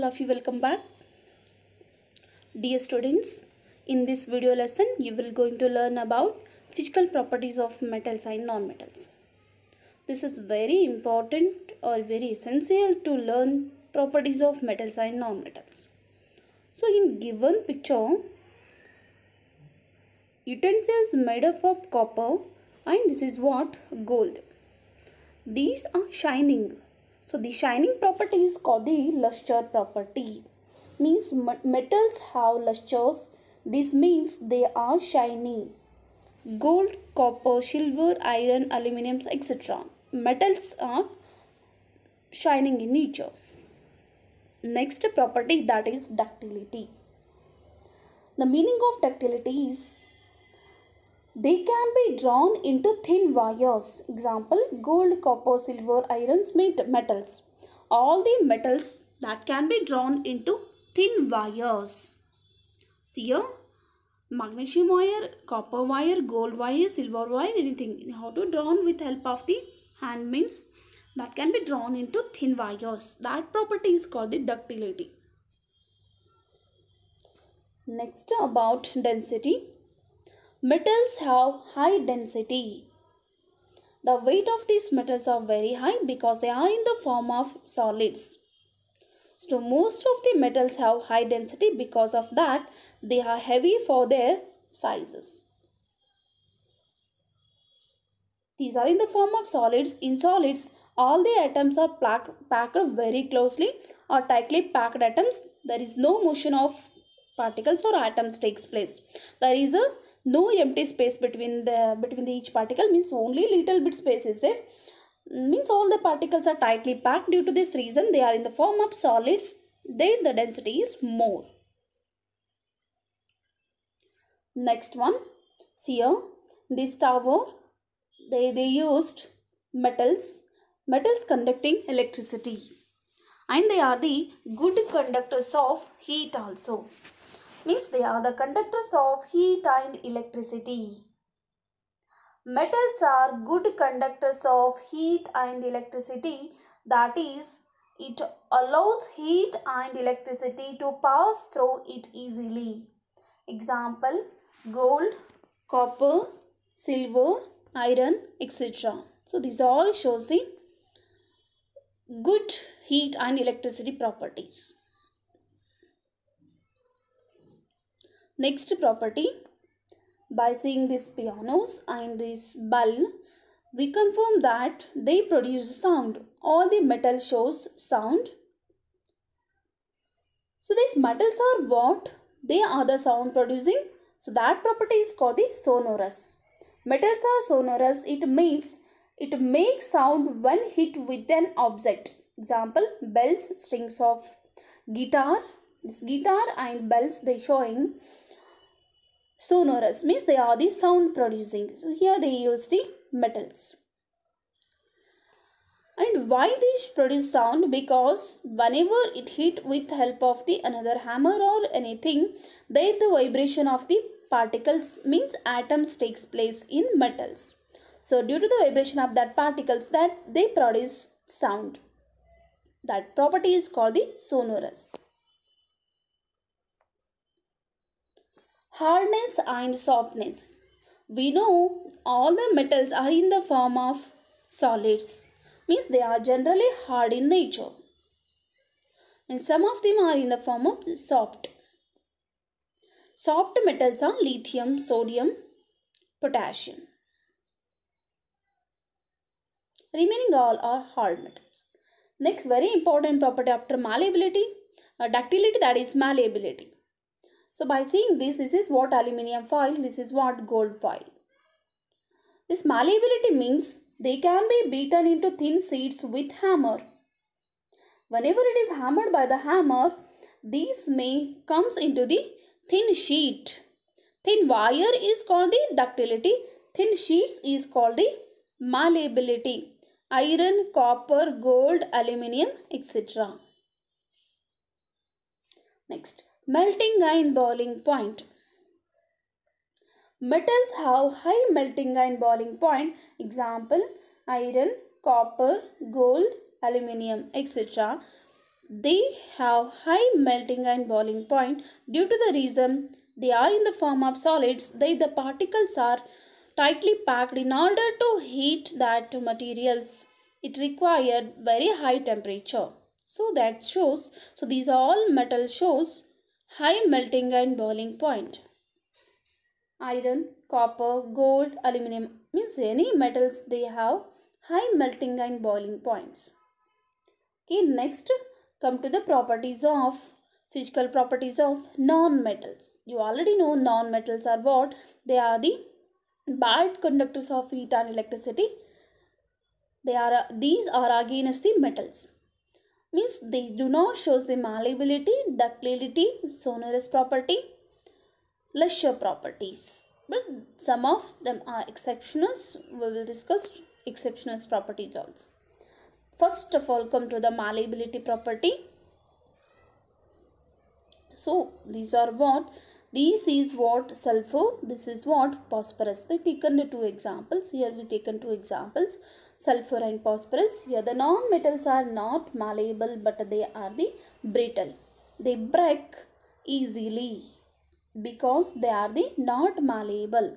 all of you welcome back. Dear students in this video lesson you will going to learn about physical properties of metals and non-metals. This is very important or very essential to learn properties of metals and non-metals. So in given picture utensils made up of copper and this is what? Gold. These are shining so the shining property is called the luster property. Means metals have lusters. This means they are shiny. Gold, copper, silver, iron, aluminum, etc. Metals are shining in nature. Next property that is ductility. The meaning of ductility is they can be drawn into thin wires. Example, gold, copper, silver, iron, metals. All the metals that can be drawn into thin wires. See here, magnesium wire, copper wire, gold wire, silver wire, anything. How to drawn with help of the hand means that can be drawn into thin wires. That property is called the ductility. Next about density. Metals have high density. The weight of these metals are very high because they are in the form of solids. So most of the metals have high density because of that they are heavy for their sizes. These are in the form of solids. In solids, all the atoms are packed very closely or tightly packed atoms. There is no motion of particles or atoms takes place. There is a no empty space between the between the each particle means only little bit space is there. Means all the particles are tightly packed. Due to this reason they are in the form of solids. There the density is more. Next one. Here. This tower they they used metals. Metals conducting electricity. And they are the good conductors of heat also means they are the conductors of heat and electricity. Metals are good conductors of heat and electricity that is it allows heat and electricity to pass through it easily. Example gold, copper, silver, iron etc. So this all shows the good heat and electricity properties. Next property, by seeing these pianos and this bell, we confirm that they produce sound. All the metal shows sound. So these metals are what? They are the sound producing. So that property is called the sonorous. Metals are sonorous. It means it makes sound when hit with an object. Example, bells, strings of guitar. This guitar and bells they showing sonorous means they are the sound producing. So here they use the metals. And why these produce sound? Because whenever it hit with help of the another hammer or anything there the vibration of the particles means atoms takes place in metals. So due to the vibration of that particles that they produce sound. That property is called the sonorous hardness and softness. We know all the metals are in the form of solids, means they are generally hard in nature. And some of them are in the form of soft. Soft metals are lithium, sodium, potassium. Remaining all are hard metals. Next very important property after malleability, uh, ductility that is malleability. So by seeing this, this is what aluminium foil, this is what gold foil. This malleability means they can be beaten into thin sheets with hammer. Whenever it is hammered by the hammer, these may comes into the thin sheet. Thin wire is called the ductility. Thin sheets is called the malleability. Iron, copper, gold, aluminium, etc. Next, Melting and boiling point. Metals have high melting and boiling point. Example, iron, copper, gold, aluminium, etc. they have high melting and boiling point due to the reason they are in the form of solids they the particles are tightly packed in order to heat that materials it required very high temperature so that shows so these all metal shows high melting and boiling point. Iron copper gold aluminum means any metals they have high melting and boiling points. Okay next come to the properties of physical properties of non-metals. You already know non-metals are what? They are the bad conductors of heat and electricity. They are these are against the metals means they do not show the malleability ductility sonorous property luster properties. But some of them are exceptionals we will discuss exceptional properties also. First of all come to the malleability property. So these are what this is what sulfur this is what phosphorus. They taken the two examples here we taken two examples sulfur and phosphorus here the non-metals are not malleable but they are the brittle they break easily because they are the not malleable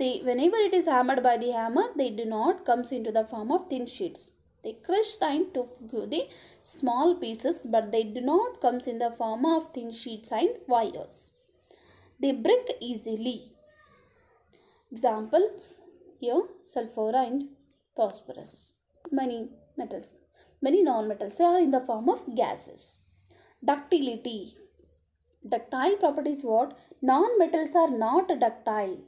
they whenever it is hammered by the hammer they do not comes into the form of thin sheets they crush time to the small pieces but they do not comes in the form of thin sheets and wires. They break easily. Examples here sulfur and phosphorus. Many metals, many non-metals they are in the form of gases. Ductility. Ductile properties what? Non-metals are not ductile.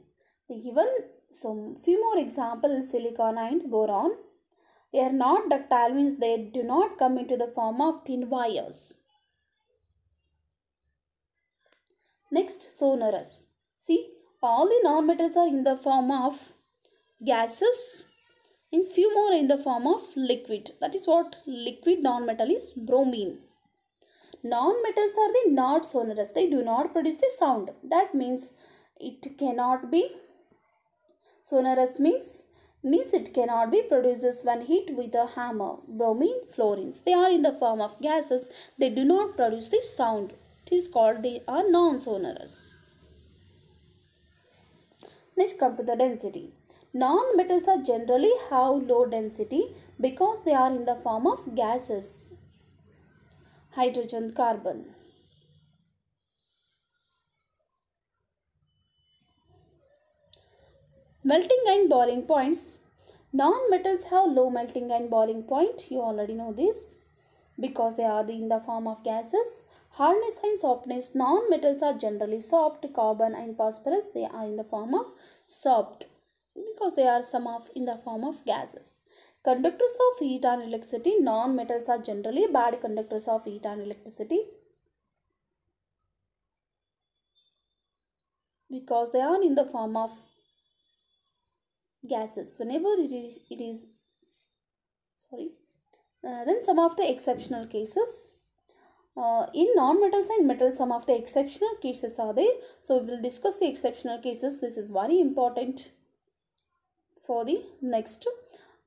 Given some few more examples silicon and boron they are not ductile means they do not come into the form of thin wires. Next sonorous. See all the non-metals are in the form of gases and few more in the form of liquid. That is what liquid non-metal is bromine. Non-metals are the not sonorous. They do not produce the sound. That means it cannot be sonorous means means it cannot be produced when hit with a hammer. Bromine, fluorines. They are in the form of gases. They do not produce the sound. It is called they are non-sonorous. Next come to the density. Non-metals are generally have low density because they are in the form of gases. Hydrogen, carbon. Melting and boiling points. Non-metals have low melting and boiling point. You already know this. Because they are in the form of gases. Hardness and softness. Non-metals are generally soft. Carbon and phosphorus they are in the form of soft. Because they are some of in the form of gases. Conductors of heat and electricity. Non-metals are generally bad conductors of heat and electricity. Because they are in the form of gases whenever it is it is sorry then some of the exceptional cases. Uh, in non-metals and metals some of the exceptional cases are there. So we will discuss the exceptional cases. This is very important for the next.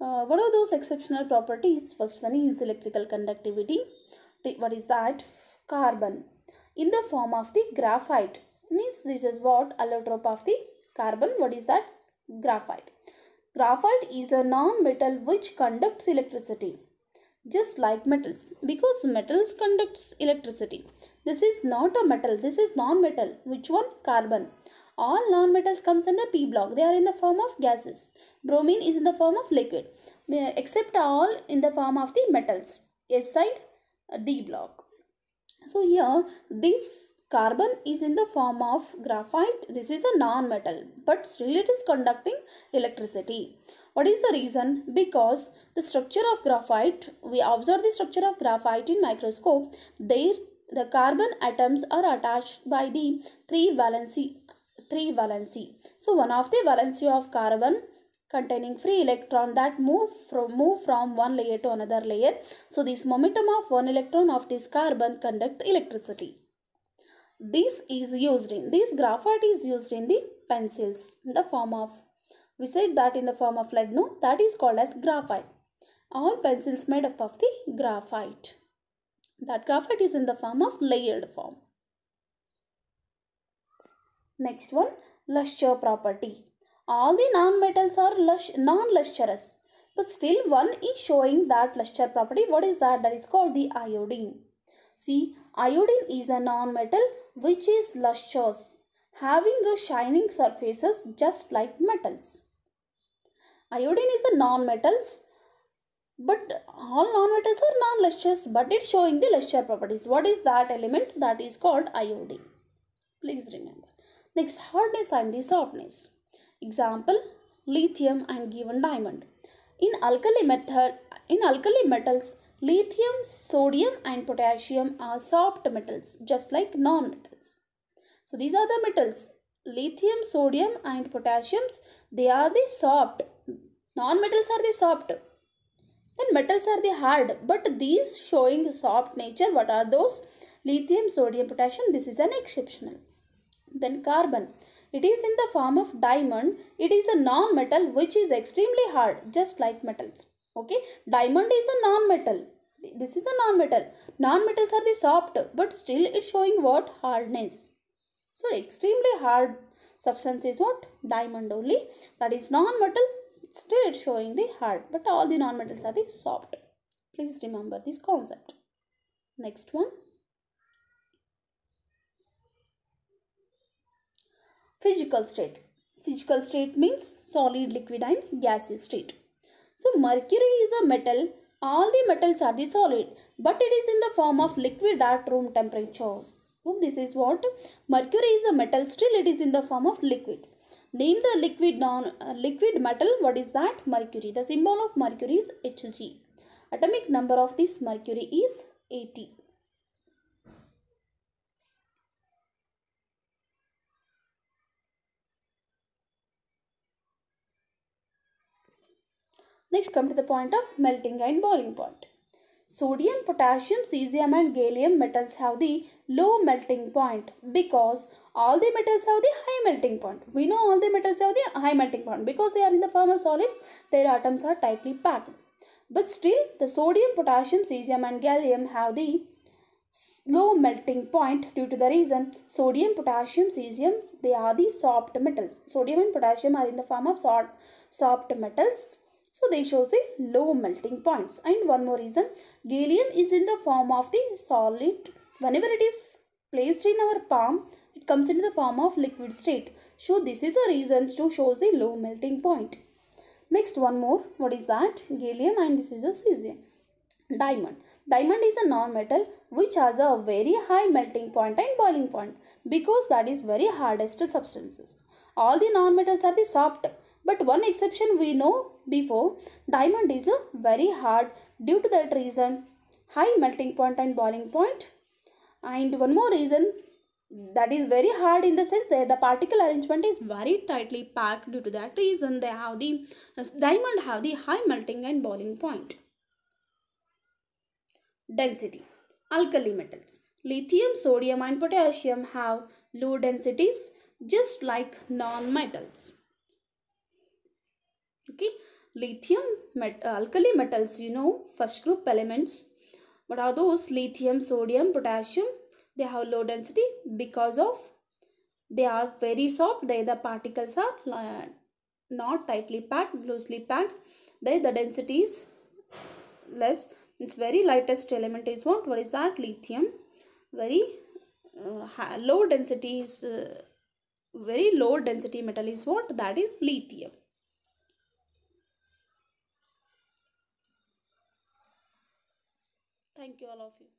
Uh, what are those exceptional properties? First one is electrical conductivity. What is that? Carbon. In the form of the graphite means this is what allotrope of the carbon. What is that? Graphite. Graphite is a non-metal which conducts electricity just like metals because metals conducts electricity. This is not a metal. This is non-metal. Which one? Carbon. All non-metals comes under P block. They are in the form of gases. Bromine is in the form of liquid eh, except all in the form of the metals. S side D block. So here this Carbon is in the form of graphite. This is a non-metal but still it is conducting electricity. What is the reason? Because the structure of graphite, we observe the structure of graphite in microscope. There the carbon atoms are attached by the three valency three valency. So one of the valency of carbon containing free electron that move from move from one layer to another layer. So this momentum of one electron of this carbon conduct electricity. This is used in, this graphite is used in the pencils in the form of, we said that in the form of lead, no, that is called as graphite. all pencils made up of the graphite. That graphite is in the form of layered form. Next one, luster property. All the non-metals are non-lustrous, but still one is showing that luster property. What is that? That is called the iodine. See, iodine is a non-metal which is lustrous, having a shining surfaces just like metals. Iodine is a non-metals but all non-metals are non-lustrous but it's showing the luster properties. What is that element? That is called iodine. Please remember. Next, hardness and the softness. Example, lithium and given diamond. In alkali method, in alkali metals, lithium, sodium and potassium are soft metals just like non-metals. So these are the metals. Lithium, sodium and potassiums, they are the soft. Non-metals are the soft. Then metals are the hard. But these showing soft nature, what are those? Lithium, sodium, potassium, this is an exceptional. Then carbon. It is in the form of diamond. It is a non-metal which is extremely hard just like metals. Okay. Diamond is a non-metal. This is a non-metal. Non-metals are the soft but still it's showing what? Hardness. So extremely hard substance is what? Diamond only. That is non-metal. Still it's showing the hard but all the non-metals are the soft. Please remember this concept. Next one. Physical state. Physical state means solid, liquid and gaseous state. So mercury is a metal. All the metals are the solid but it is in the form of liquid at room temperature. So this is what mercury is a metal still it is in the form of liquid. Name the liquid non uh, liquid metal. What is that? Mercury. The symbol of mercury is Hg. Atomic number of this mercury is 80. Next come to the point of melting and boiling point. Sodium, potassium, cesium and gallium metals have the low melting point because all the metals have the high melting point. We know all the metals have the high melting point because they are in the form of solids, their atoms are tightly packed. But still the sodium, potassium, cesium and gallium have the low melting point due to the reason sodium, potassium, cesium, they are the soft metals. Sodium and potassium are in the form of soft, soft metals so they shows the low melting points. And one more reason, gallium is in the form of the solid. Whenever it is placed in our palm, it comes into the form of liquid state. So this is a reason to shows the low melting point. Next one more. What is that? Gallium and this is a cesium. Diamond. Diamond is a non-metal which has a very high melting point and boiling point because that is very hardest substances. All the non-metals are the soft but one exception we know before, diamond is very hard due to that reason, high melting point and boiling point. And one more reason that is very hard in the sense that the particle arrangement is very tightly packed due to that reason they have the diamond have the high melting and boiling point. Density. Alkali metals. Lithium, sodium and potassium have low densities just like non-metals okay lithium met alkali metals you know first group elements what are those lithium sodium potassium they have low density because of they are very soft they the particles are uh, not tightly packed loosely packed they the density is less its very lightest element is what what is that lithium very uh, low density is uh, very low density metal is what that is lithium Thank you all of you.